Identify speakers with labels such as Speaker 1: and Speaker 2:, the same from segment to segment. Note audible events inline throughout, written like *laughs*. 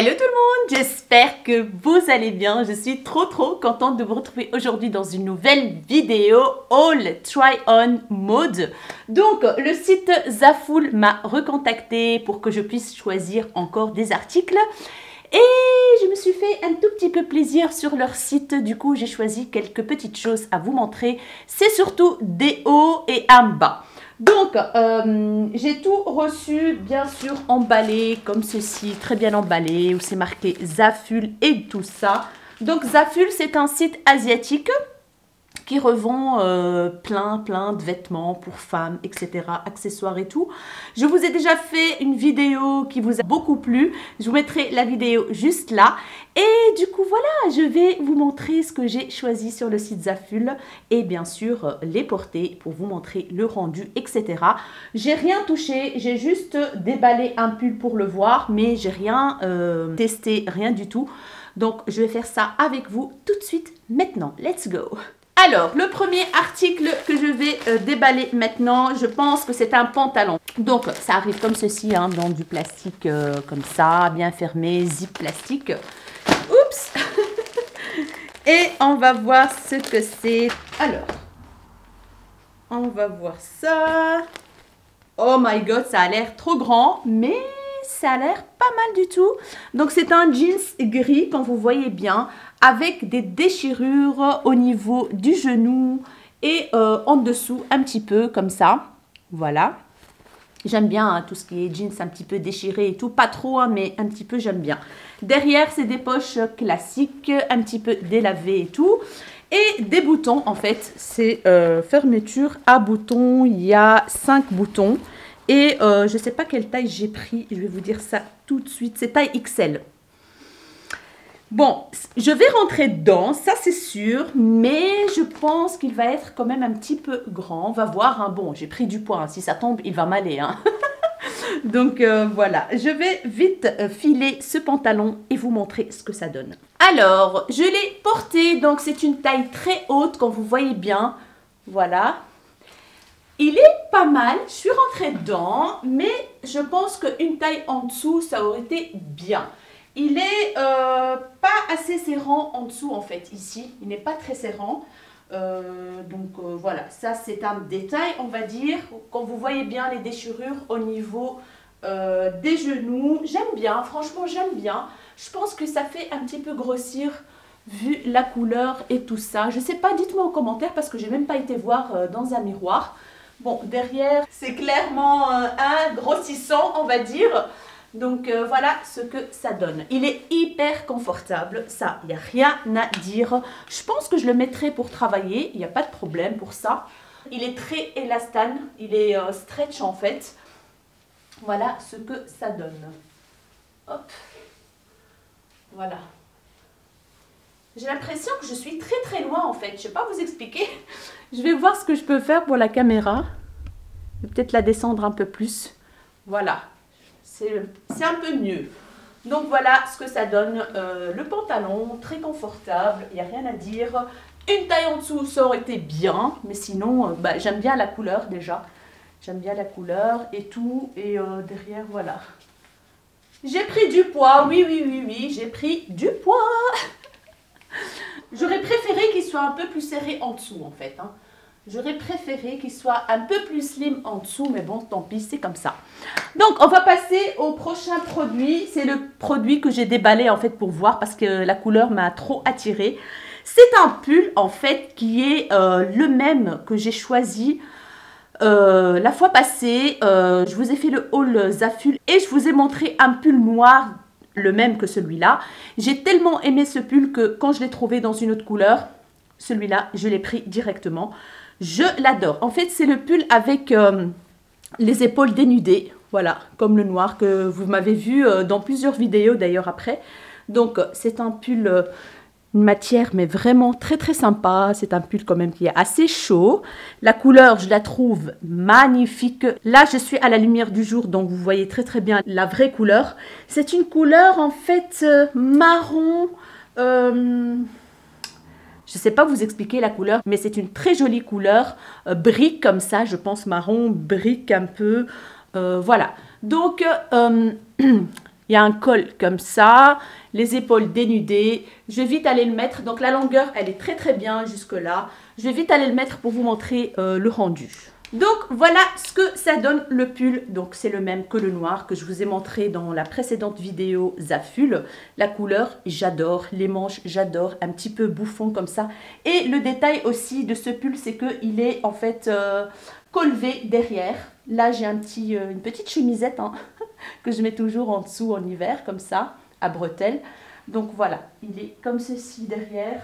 Speaker 1: Hello tout le monde, j'espère que vous allez bien. Je suis trop trop contente de vous retrouver aujourd'hui dans une nouvelle vidéo All Try On Mode. Donc le site Zafoul m'a recontacté pour que je puisse choisir encore des articles. Et je me suis fait un tout petit peu plaisir sur leur site. Du coup, j'ai choisi quelques petites choses à vous montrer. C'est surtout des hauts et un bas. Donc, euh, j'ai tout reçu, bien sûr, emballé comme ceci, très bien emballé, où c'est marqué Zaful et tout ça. Donc, Zaful, c'est un site asiatique qui revend euh, plein, plein de vêtements pour femmes, etc., accessoires et tout. Je vous ai déjà fait une vidéo qui vous a beaucoup plu. Je vous mettrai la vidéo juste là. Et du coup, voilà, je vais vous montrer ce que j'ai choisi sur le site Zaful et bien sûr les porter pour vous montrer le rendu, etc. J'ai rien touché, j'ai juste déballé un pull pour le voir, mais j'ai rien euh, testé, rien du tout. Donc, je vais faire ça avec vous tout de suite maintenant. Let's go alors, le premier article que je vais euh, déballer maintenant, je pense que c'est un pantalon. Donc, ça arrive comme ceci, hein, dans du plastique euh, comme ça, bien fermé, zip plastique. Oups *laughs* Et on va voir ce que c'est. Alors, on va voir ça. Oh my god, ça a l'air trop grand, mais ça a l'air pas mal du tout. Donc, c'est un jeans gris, quand vous voyez bien, avec des déchirures au niveau du genou et euh, en dessous un petit peu comme ça. Voilà. J'aime bien hein, tout ce qui est jeans un petit peu déchiré et tout. Pas trop, hein, mais un petit peu j'aime bien. Derrière, c'est des poches classiques, un petit peu délavées et tout. Et des boutons, en fait, c'est euh, fermeture à boutons. Il y a 5 boutons. Et euh, je ne sais pas quelle taille j'ai pris. Je vais vous dire ça tout de suite. C'est taille XL. Bon, je vais rentrer dedans, ça c'est sûr, mais je pense qu'il va être quand même un petit peu grand. On va voir, hein. bon, j'ai pris du poids, hein. si ça tombe, il va m'aller. Hein. *laughs* Donc euh, voilà, je vais vite euh, filer ce pantalon et vous montrer ce que ça donne. Alors, je l'ai porté, donc c'est une taille très haute, comme vous voyez bien. Voilà. Il est pas mal, je suis rentrée dedans, mais je pense qu'une taille en dessous, ça aurait été bien. Il est euh, pas assez serrant en dessous en fait, ici. Il n'est pas très serrant. Euh, donc euh, voilà, ça c'est un détail on va dire. Quand vous voyez bien les déchirures au niveau des genoux, j'aime bien, franchement j'aime bien. Je pense que ça fait un petit peu grossir vu la couleur et tout ça. Je sais pas, dites-moi en commentaire parce que j'ai même pas été voir dans un miroir. Bon, derrière, c'est clairement un grossissant, on va dire. Donc euh, voilà ce que ça donne. Il est hyper confortable, ça, il n'y a rien à dire. Je pense que je le mettrai pour travailler, il n'y a pas de problème pour ça. Il est très élastane, il est euh, stretch en fait. Voilà ce que ça donne. Hop. Voilà. J'ai l'impression que je suis très très loin en fait. Je ne sais pas vous expliquer. *laughs* Je vais voir ce que je peux faire pour la caméra. Peut-être la descendre un peu plus. Voilà c'est un peu mieux. Donc voilà ce que ça donne. Euh, le pantalon, très confortable, il n'y a rien à dire. Une taille en dessous, ça aurait été bien. Mais sinon, euh, bah, j'aime bien la couleur déjà. J'aime bien la couleur et tout. Et euh, derrière, voilà. J'ai pris du poids, oui, oui, oui, oui, j'ai pris du poids. *laughs* J'aurais préféré qu'il soit un peu plus serré en dessous, en fait. Hein. J'aurais préféré qu'il soit un peu plus slim en dessous, mais bon, tant pis, c'est comme ça. Donc, on va passer au prochain produit. C'est le produit que j'ai déballé, en fait, pour voir, parce que la couleur m'a trop attiré. C'est un pull, en fait, qui est euh, le même que j'ai choisi euh, la fois passée. Euh, je vous ai fait le haul Zaful et je vous ai montré un pull noir, le même que celui-là. J'ai tellement aimé ce pull que quand je l'ai trouvé dans une autre couleur, celui-là, je l'ai pris directement. Je l'adore. En fait, c'est le pull avec euh, les épaules dénudées. Voilà, comme le noir que vous m'avez vu euh, dans plusieurs vidéos d'ailleurs après. Donc, euh, c'est un pull, une matière mais vraiment très très sympa. C'est un pull quand même qui est assez chaud. La couleur, je la trouve magnifique. Là, je suis à la lumière du jour, donc vous voyez très très bien la vraie couleur. C'est une couleur en fait marron... Je ne sais pas vous expliquer la couleur, mais c'est une très jolie couleur, euh, brique comme ça, je pense marron, brique un peu, euh, voilà. Donc, euh, *clears throat* Il y a un col comme ça, les épaules dénudées. Je vais vite aller le mettre. Donc la longueur, elle est très très bien jusque là. Je vais vite aller le mettre pour vous montrer le rendu. Donc voilà ce que ça donne le pull. Donc c'est le même que le noir que je vous ai montré dans la précédente vidéo Zaful. La couleur, j'adore. Les manches, j'adore. Un petit peu bouffon comme ça. Et le détail aussi de ce pull, c'est qu'il est en fait euh, colvé derrière. Là, j'ai euh, une petite chemisette hein, *laughs* que je mets toujours en dessous en hiver, comme ça, à bretelles. Donc voilà, il est comme ceci derrière.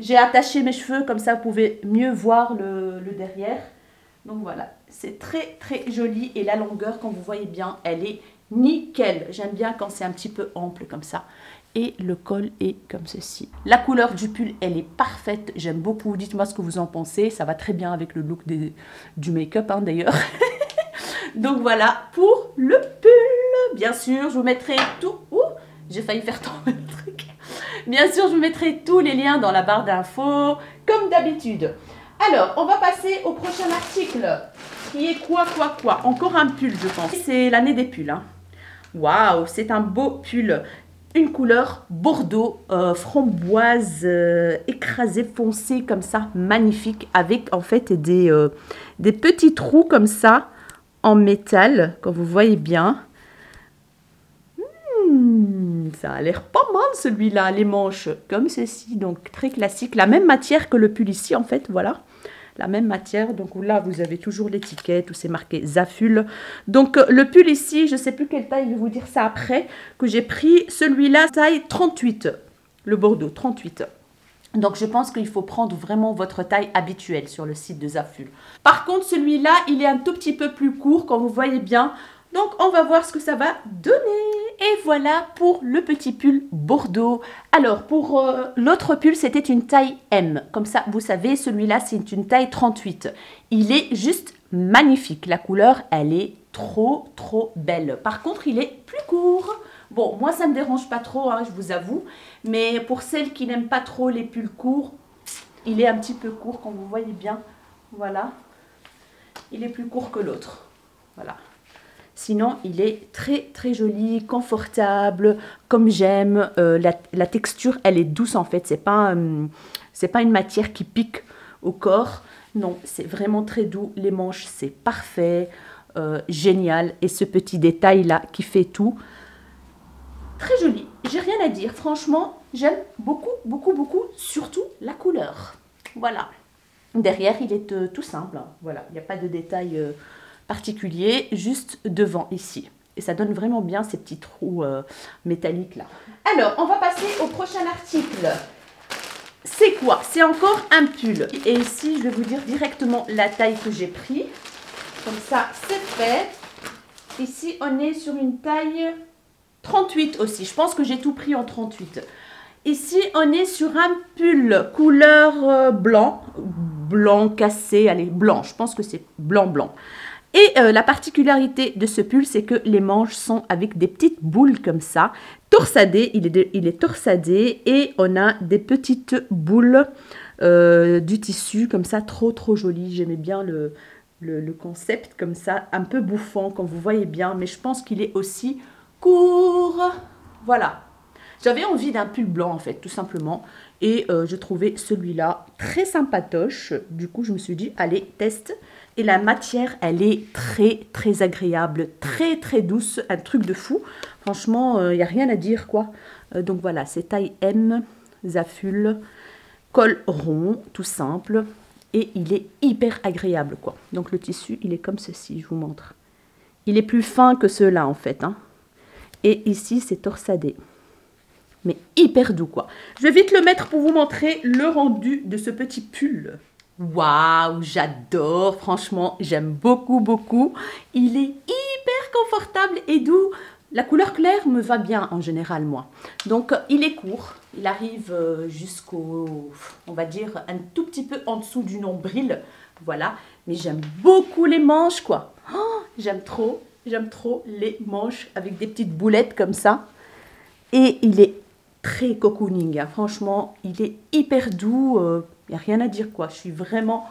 Speaker 1: J'ai attaché mes cheveux, comme ça vous pouvez mieux voir le derrière. Donc voilà, c'est très très joli et la longueur, quand vous voyez bien, elle est nickel. J'aime bien quand c'est un petit peu ample comme ça. Et le col est comme ceci. La couleur du pull, elle est parfaite. J'aime beaucoup. Dites-moi ce que vous en pensez. Ça va très bien avec le look du make-up hein, d'ailleurs. *laughs* Donc voilà pour le pull. Bien sûr, je vous mettrai tout. Ouh, j'ai failli faire tomber le truc. Bien sûr, je vous mettrai tous les liens dans la barre d'infos, comme d'habitude. Alors, on va passer au prochain article, qui est quoi, quoi, quoi? Encore un pull, je pense. C'est l'année des pulls. Hein. Waouh, c'est un beau pull. Une couleur bordeaux, euh, framboise, euh, écrasée, foncée, comme ça, magnifique, avec en fait des, euh, petits trous comme ça, en métal, comme vous voyez bien. Hmm, ça a l'air pas mal celui-là, les manches, comme ceci, donc très classique. La même matière que le pull ici, en fait, voilà la même matière. Donc là, vous avez toujours l'étiquette où c'est marqué Zaful. Donc euh, le pull ici, je ne sais plus quelle taille, je vais vous dire ça après, que j'ai pris celui-là, taille 38, le Bordeaux, 38. Donc je pense qu'il faut prendre vraiment votre taille habituelle sur le site de Zaful. Par contre, celui-là, il est un tout petit peu plus court, comme vous voyez bien. Donc on va voir ce que ça va donner. Et voilà pour le petit pull Bordeaux. Alors pour euh, l'autre pull, c'était une taille M. Comme ça, vous savez, celui-là, c'est une taille 38. Il est juste magnifique. La couleur, elle est trop, trop belle. Par contre, il est plus court. Bon, moi, ça ne me dérange pas trop, hein, je vous avoue. Mais pour celles qui n'aiment pas trop les pulls courts, il est un petit peu court, comme vous voyez bien. Voilà. Il est plus court que l'autre. Voilà. Sinon, il est très très joli, confortable, comme j'aime. Euh, la, texture, elle est douce en fait. C'est pas, euh, pas une matière qui pique au corps. Non, c'est vraiment très doux. Les manches, c'est parfait, euh, génial. Et ce petit détail là qui fait tout, très joli. J'ai rien à dire. Franchement, j'aime beaucoup, beaucoup, beaucoup. Surtout la couleur. Voilà. Derrière, il est tout simple. Voilà, il n'y a pas de détail particulier juste devant ici. Et ça donne vraiment bien ces petits trous euh, métalliques là. Alors, on va passer au prochain article. C'est quoi? C'est encore un pull. Et ici, je vais vous dire directement la taille que j'ai pris. Comme ça, c'est fait. Ici, on est sur une taille 38 aussi. Je pense que j'ai tout pris en 38. Ici, on est sur un pull couleur euh, blanc. Blanc cassé, allez, blanc. Je pense que c'est blanc-blanc. Et euh, la particularité de ce pull, c'est que les manches sont avec des petites boules comme ça, torsadées, il est, il torsadé et on a des petites boules euh, du tissu comme ça, trop trop joli. J'aimais bien le, le, concept comme ça, un peu bouffant comme vous voyez bien, mais je pense qu'il est aussi court. Voilà. J'avais envie d'un pull blanc en fait, tout simplement. Et euh, je trouvais celui-là très sympatoche. Du coup, je me suis dit, allez, teste. Et la matière, elle est très, très agréable, très, très douce, un truc de fou. Franchement, il euh, n'y a rien à dire, quoi. Euh, donc voilà, c'est taille M, Zaful, col rond, tout simple. Et il est hyper agréable, quoi. Donc le tissu, il est comme ceci, je vous montre. Il est plus fin que ceux-là, en fait. Hein. Et ici, c'est torsadé. Mais hyper doux, quoi. Je vais vite le mettre pour vous montrer le rendu de ce petit pull. Waouh, j'adore, franchement, j'aime beaucoup, beaucoup. Il est hyper confortable et doux. La couleur claire me va bien en général, moi. Donc, il est court. Il arrive euh, jusqu'au, on va dire, un tout petit peu en dessous du nombril. Voilà. Mais j'aime beaucoup les manches, quoi. Oh, j'aime trop, j'aime trop les manches avec des petites boulettes comme ça. Et il est très cocooning. Hein. Franchement, il est hyper doux. Euh, a rien à dire quoi. Je suis vraiment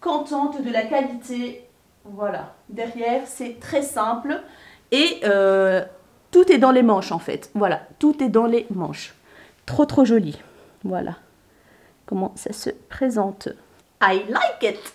Speaker 1: contente de la qualité. Voilà. Derrière, c'est très simple. Et euh, tout est dans les manches en fait. Voilà, tout est dans les manches. Trop trop joli. Voilà comment ça se présente. I like it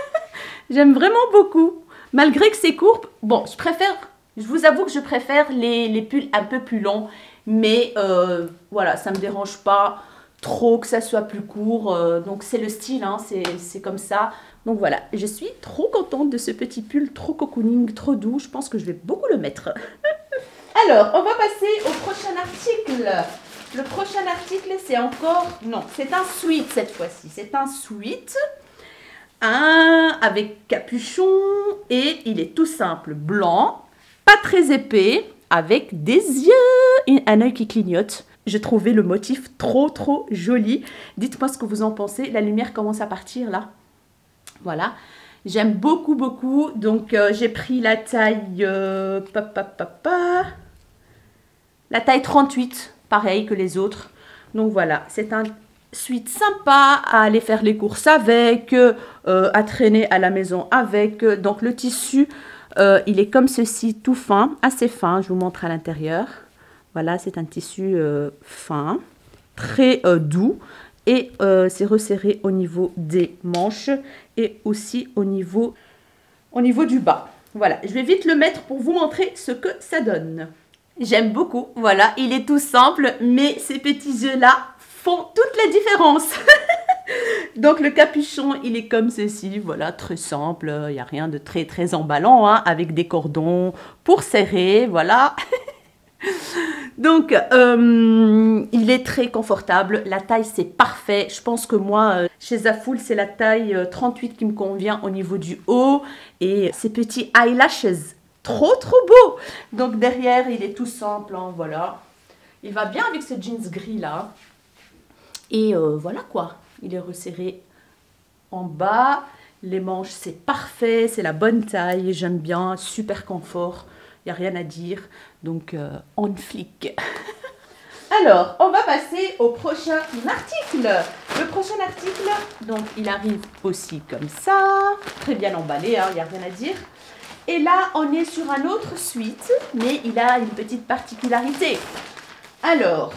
Speaker 1: *laughs* J'aime vraiment beaucoup. Malgré que c'est court, bon, je préfère, je vous avoue que je préfère les, les pulls un peu plus longs. Mais euh, voilà, ça ne me dérange pas trop que ça soit plus court. Euh, donc c'est le style, hein, c'est comme ça. Donc voilà, je suis trop contente de ce petit pull, trop cocooning, trop doux. Je pense que je vais beaucoup le mettre. *laughs* Alors, on va passer au prochain article. Le prochain article, c'est encore... Non, c'est un sweat cette fois-ci. C'est un sweat. Un avec capuchon. Et il est tout simple, blanc. Pas très épais. Avec des yeux. Un œil qui clignote. Je trouvais le motif trop, trop joli. Dites-moi ce que vous en pensez. La lumière commence à partir là. Voilà. J'aime beaucoup, beaucoup. Donc, euh, j'ai pris la taille... Euh, la taille 38 pareil que les autres. Donc voilà, c'est un suite sympa à aller faire les courses avec, euh, à traîner à la maison avec. Donc le tissu, il est comme ceci, tout fin, assez fin. Je vous montre à l'intérieur. Voilà, c'est un tissu euh, fin, très doux. Et c'est resserré au niveau des manches et aussi au niveau, au niveau du bas. Voilà, je vais vite le mettre pour vous montrer ce que ça donne. J'aime beaucoup, voilà, il est tout simple, mais ces petits yeux-là font toute la différence. *laughs* Donc le capuchon, il est comme ceci, voilà, très simple, il n'y a rien de très très emballant, hein, avec des cordons pour serrer, voilà. *laughs* *laughs* Donc, euh, il est très confortable. La taille, c'est parfait. Je pense que moi, euh, chez Zafoul, c'est la taille 38 euh, qui me convient au niveau du haut. Et ces petits eyelashes Trop, trop beau Donc derrière, il est tout simple, hein, voilà. Il va bien avec ce jeans gris là. Et voilà quoi. Il est resserré en bas. Les manches, c'est parfait. C'est la bonne taille. J'aime bien. Super confort. Il n'y a rien à dire. Donc, euh, on flic. *laughs* Alors, on va passer au prochain article. Le prochain article, donc, il arrive aussi comme ça. Très bien emballé, hein, il n'y a rien à dire. Et là, on est sur un autre suite, mais il a une petite particularité. Alors,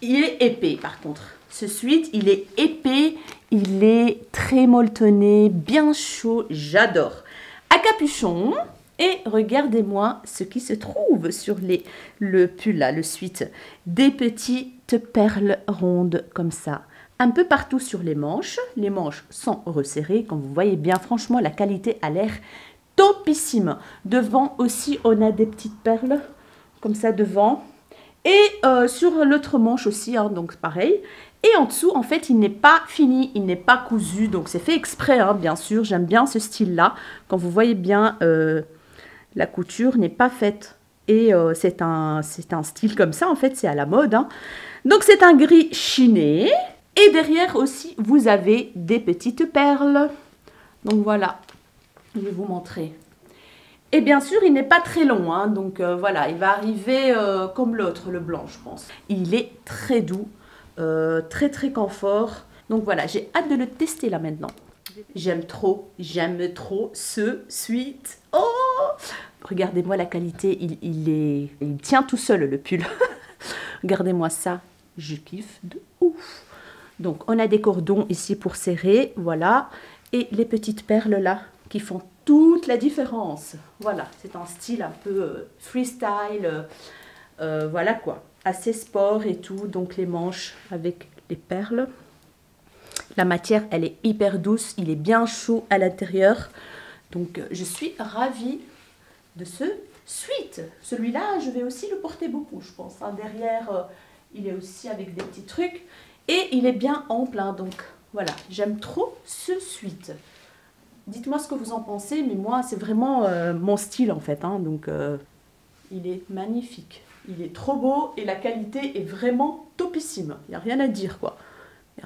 Speaker 1: il est épais par contre. Ce suite, il est épais, il est très molletonné, bien chaud, j'adore. À capuchon, et regardez-moi ce qui se trouve sur les, le pull là, le suite. Des petites perles rondes comme ça. Un peu partout sur les manches. Les manches sont resserrées. Comme vous voyez bien, franchement, la qualité a l'air topissime. Devant aussi, on a des petites perles, comme ça devant. Et euh, sur l'autre manche aussi, hein, donc pareil. Et en dessous, en fait, il n'est pas fini, il n'est pas cousu. Donc c'est fait exprès, hein, bien sûr. J'aime bien ce style-là. Quand vous voyez bien, euh, la couture n'est pas faite. Et euh, c'est un, un style comme ça, en fait, c'est à la mode. Hein. Donc c'est un gris chiné. Et derrière aussi, vous avez des petites perles. Donc voilà, je vais vous montrer. Et bien sûr, il n'est pas très long, hein, donc euh, voilà, il va arriver euh, comme l'autre, le blanc, je pense. Il est très doux, très très confort. Donc voilà, j'ai hâte de le tester là maintenant. J'aime trop, j'aime trop ce suite. Oh Regardez-moi la qualité, il, est, il tient tout seul le pull. *laughs* Regardez-moi ça, je kiffe de ouf. Donc on a des cordons ici pour serrer, voilà. Et les petites perles là, qui font toute la différence. Voilà, c'est un style un peu euh, freestyle, euh, euh, voilà quoi, assez sport et tout, donc les manches avec les perles. La matière, elle est hyper douce, il est bien chaud à l'intérieur, donc je suis ravie de ce suite. Celui-là, je vais aussi le porter beaucoup, je pense. Hein. Derrière, il est aussi avec des petits trucs et il est bien ample, donc voilà, j'aime trop ce suite. Dites-moi ce que vous en pensez, mais moi, c'est vraiment euh, mon style en fait. Hein. donc, euh, il est magnifique. Il est trop beau et la qualité est vraiment topissime. Il n'y a rien à dire, quoi.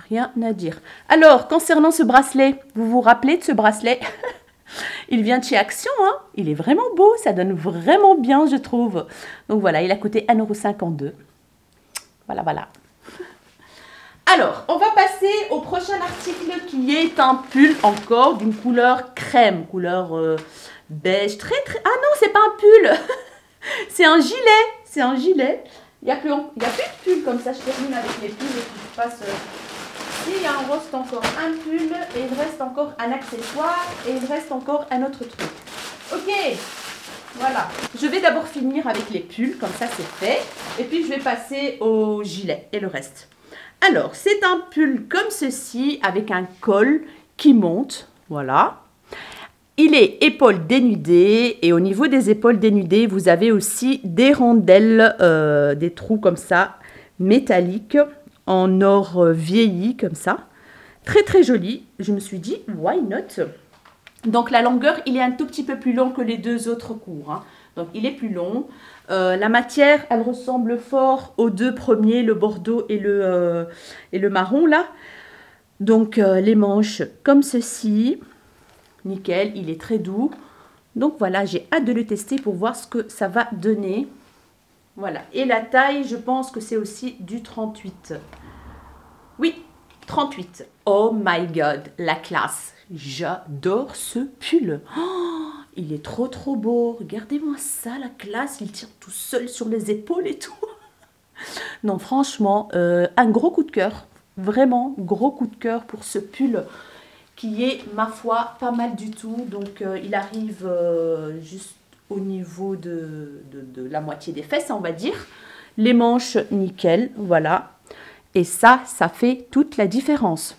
Speaker 1: Rien à dire. Alors, concernant ce bracelet, vous vous rappelez de ce bracelet? *laughs* Il vient de chez Action, hein Il est vraiment beau, ça donne vraiment bien, je trouve. Donc voilà, il a coûté 1,52€. Voilà, voilà. Alors, on va passer au prochain article qui est un pull encore d'une couleur crème, couleur euh, beige, très très... Ah non, c'est pas un pull *laughs* c'est un gilet, c'est un gilet. Il n'y a, plus, a plus de pull comme ça, je termine avec les pulls et puis je passe... Euh, il y a un reste encore un pull et il reste encore un accessoire et il reste encore un autre truc. Ok, voilà. Je vais d'abord finir avec les pulls, comme ça c'est fait. Et puis je vais passer au gilet et le reste. Alors, c'est un pull comme ceci avec un col qui monte. Voilà. Il est épaules dénudées et au niveau des épaules dénudées, vous avez aussi des rondelles, euh, des trous comme ça, métalliques, en or euh, vieilli comme ça. Très très joli. Je me suis dit, why not? Donc la longueur, il est un tout petit peu plus long que les deux autres cours. Hein. Donc il est plus long. Euh, la matière, elle ressemble fort aux deux premiers, le bordeaux et le, et le marron là. Donc les manches comme ceci. Nickel, il est très doux. Donc voilà, j'ai hâte de le tester pour voir ce que ça va donner. Voilà. Et la taille, je pense que c'est aussi du 38. Oui, 38. Oh my god, la classe. J'adore ce pull. Oh, il est trop trop beau. Regardez-moi ça, la classe. Il tient tout seul sur les épaules et tout. *laughs* Non, franchement, euh, un gros coup de cœur. Vraiment, gros coup de cœur pour ce pull qui est, ma foi, pas mal du tout. Donc, euh, il arrive euh, juste au niveau de, la moitié des fesses, on va dire. Les manches, nickel, voilà. Et ça, ça fait toute la différence.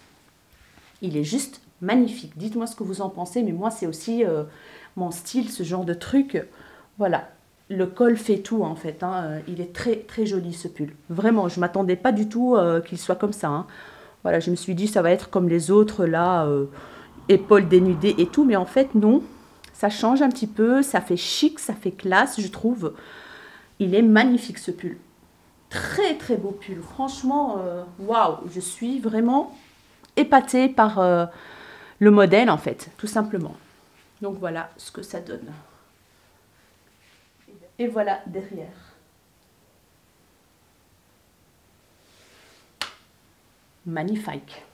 Speaker 1: Il est juste magnifique. Dites-moi ce que vous en pensez, mais moi, c'est aussi euh, mon style, ce genre de truc. Voilà. Le col fait tout, en fait. Hein. Il est très, très joli, ce pull. Vraiment, je ne m'attendais pas du tout qu'il soit comme ça. Hein. Voilà, je me suis dit, ça va être comme les autres, là, euh, épaules dénudées et tout. Mais en fait, non. Ça change un petit peu, ça fait chic, ça fait classe, je trouve. Il est magnifique, ce pull. Très, très beau pull. Franchement, euh, waouh, je suis vraiment épatée par euh, le modèle, en fait, tout simplement. Donc voilà ce que ça donne. Et voilà derrière. Magnifique.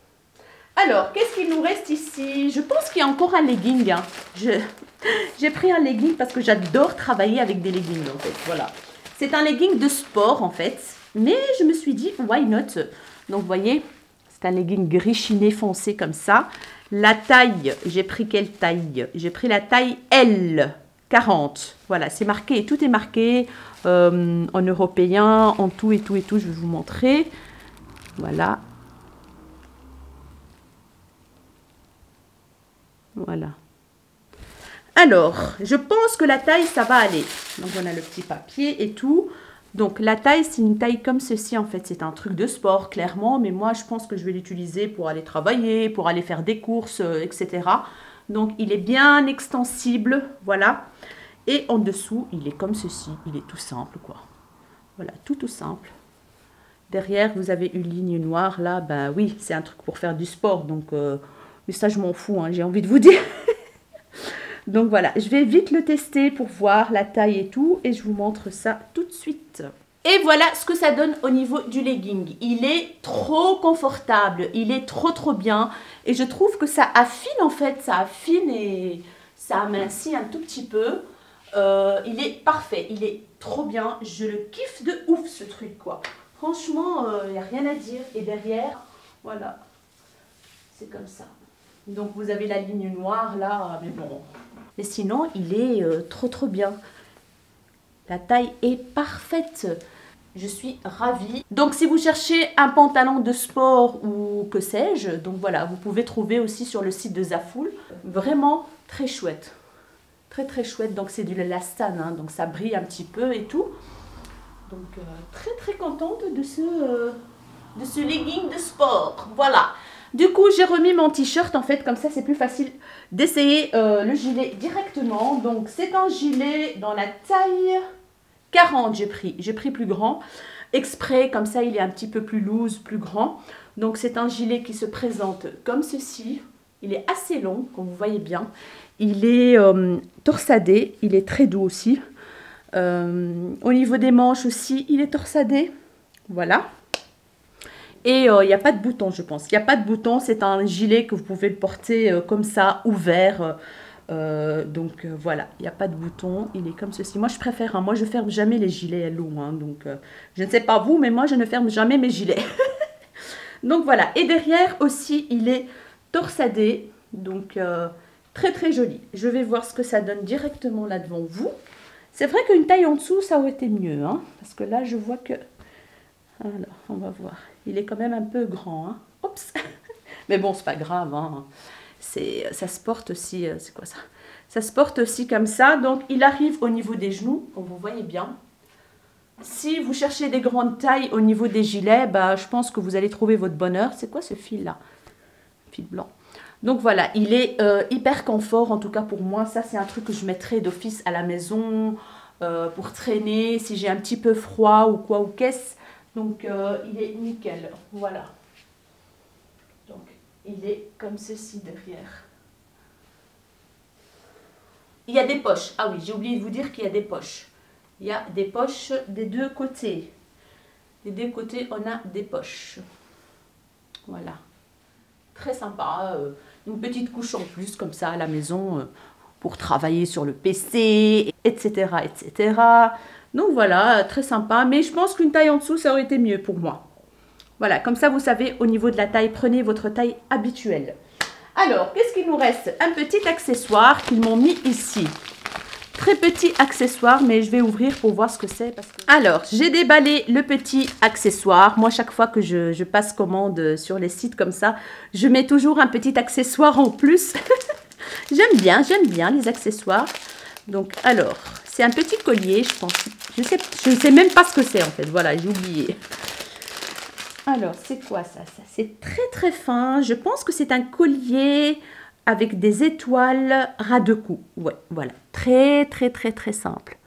Speaker 1: Alors, qu'est-ce qu'il nous reste ici? Je pense qu'il y a encore un legging. Hein. *laughs* J'ai pris un legging parce que j'adore travailler avec des leggings, en fait. Voilà. C'est un legging de sport, en fait. Mais je me suis dit, why not? Donc, vous voyez, c'est un legging gris chiné foncé comme ça. La taille, j'ai pris quelle taille? J'ai pris la taille L. 40. Voilà, c'est marqué, tout est marqué euh, en européen, en tout et tout et tout. Je vais vous montrer. Voilà, Voilà. Alors, je pense que la taille, ça va aller. Donc, on a le petit papier et tout. Donc, la taille, c'est une taille comme ceci, en fait. C'est un truc de sport, clairement. Mais moi, je pense que je vais l'utiliser pour aller travailler, pour aller faire des courses, euh, etc. Donc, il est bien extensible. Voilà. Et en dessous, il est comme ceci. Il est tout simple, quoi. Voilà, tout tout simple. Derrière, vous avez une ligne noire, là. Ben oui, c'est un truc pour faire du sport. Donc... Euh, mais ça, je m'en fous, hein, j'ai envie de vous dire. *laughs* Donc voilà, je vais vite le tester pour voir la taille et tout. Et je vous montre ça tout de suite. Et voilà ce que ça donne au niveau du legging. Il est trop confortable, il est trop trop bien. Et je trouve que ça affine en fait, ça affine et ça amincit un tout petit peu. Euh, il est parfait, il est trop bien. Je le kiffe de ouf ce truc quoi. Franchement, il euh, n'y a rien à dire. Et derrière, voilà, c'est comme ça. Donc vous avez la ligne noire là, mais bon. Mais sinon, il est euh, trop trop bien. La taille est parfaite. Je suis ravie. Donc si vous cherchez un pantalon de sport ou que sais-je, donc voilà, vous pouvez trouver aussi sur le site de Zafoul. Vraiment très chouette. Très très chouette. Donc c'est du lastane, hein, donc ça brille un petit peu et tout. Donc euh, très très contente de ce, euh, de ce legging de sport. Voilà. Du coup, j'ai remis mon t-shirt en fait, comme ça c'est plus facile d'essayer euh, le gilet directement. Donc c'est un gilet dans la taille 40 j'ai pris, j'ai pris plus grand. Exprès, comme ça il est un petit peu plus loose, plus grand. Donc c'est un gilet qui se présente comme ceci. Il est assez long, comme vous voyez bien. Il est euh, torsadé, il est très doux aussi. Euh, au niveau des manches aussi, il est torsadé. Voilà. Et euh, il n'y a pas de bouton, je pense. Il n'y a pas de bouton. C'est un gilet que vous pouvez porter euh, comme ça, ouvert. Euh, donc voilà, il n'y a pas de bouton, il est comme ceci. Moi je préfère, hein, moi je ferme jamais les gilets à l'eau, hein, donc je ne sais pas vous, mais moi je ne ferme jamais mes gilets. *laughs* donc voilà, et derrière aussi il est torsadé, donc très très joli. Je vais voir ce que ça donne directement là devant vous. C'est vrai qu'une taille en dessous ça aurait été mieux, hein, parce que là je vois que... Alors, on va voir. Il est quand même un peu grand, hein. Oups *laughs* Mais bon, c'est pas grave, hein ça se porte aussi, euh, c'est quoi ça? Ça se porte aussi comme ça. Donc, il arrive au niveau des genoux, comme vous voyez bien. Si vous cherchez des grandes tailles au niveau des gilets, bah, je pense que vous allez trouver votre bonheur. C'est quoi ce fil-là Fil blanc. Donc voilà, il est euh, hyper confort, en tout cas pour moi. Ça, c'est un truc que je mettrai d'office à la maison euh, pour traîner, si j'ai un petit peu froid ou quoi ou qu'est-ce. Donc, il est nickel. Voilà il est comme ceci derrière. Il y a des poches. Ah oui, j'ai oublié de vous dire qu'il y a des poches. Il y a des poches des deux côtés. Des deux côtés, on a des poches. Voilà. Très sympa. Euh, une petite couche en plus, comme ça, à la maison, euh, pour travailler sur le PC, etc., etc. Donc voilà, très sympa. Mais je pense qu'une taille en dessous, ça aurait été mieux pour moi. Voilà, comme ça vous savez au niveau de la taille, prenez votre taille habituelle. Alors, qu'est-ce qu'il nous reste? Un petit accessoire qu'ils m'ont mis ici. Très petit accessoire, mais je vais ouvrir pour voir ce que c'est. Alors, j'ai déballé le petit accessoire. Moi, chaque fois que je, passe commande sur les sites comme ça, je mets toujours un petit accessoire en plus. *laughs* j'aime bien, j'aime bien les accessoires. Donc, alors, c'est un petit collier, je pense. Je ne sais, même pas ce que c'est en fait. Voilà, j'ai oublié. Alors, c'est quoi ça, ça? C'est très très fin. Je pense que c'est un collier avec des étoiles ras de cou. Ouais, voilà. Très très très très simple.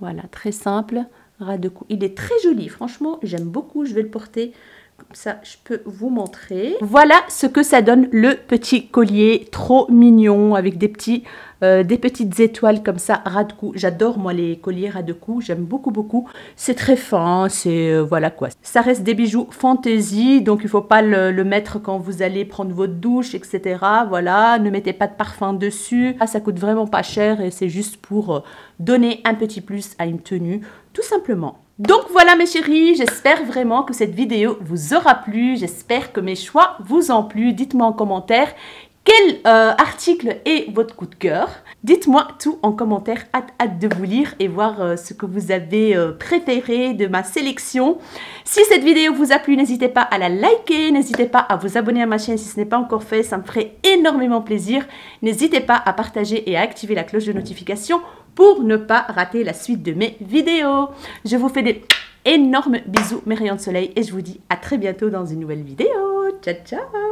Speaker 1: Voilà, très simple, ras de cou. Il est très joli, franchement, j'aime beaucoup. Je vais le porter comme ça, je peux vous montrer. Voilà ce que ça donne le petit collier, trop mignon, avec des petits euh, des petites étoiles comme ça, ras de cou. J'adore moi les colliers ras de cou, j'aime beaucoup beaucoup. C'est très fin, c'est euh, voilà quoi. Ça reste des bijoux fantaisie, donc il faut pas le, mettre quand vous allez prendre votre douche, etc. Voilà, ne mettez pas de parfum dessus. Ah, ça coûte vraiment pas cher et c'est juste pour euh, donner un petit plus à une tenue, tout simplement. Donc voilà mes chéris, j'espère vraiment que cette vidéo vous aura plu, j'espère que mes choix vous ont plu, dites-moi en commentaire quel euh, article est votre coup de cœur Dites-moi tout en commentaire, hâte, hâte de vous lire et voir euh, ce que vous avez euh, préféré de ma sélection. Si cette vidéo vous a plu, n'hésitez pas à la liker, n'hésitez pas à vous abonner à ma chaîne si ce n'est pas encore fait, ça me ferait énormément plaisir. N'hésitez pas à partager et à activer la cloche de notification pour ne pas rater la suite de mes vidéos. Je vous fais des énormes bisous, mes rayons de soleil, et je vous dis à très bientôt dans une nouvelle vidéo. Ciao, ciao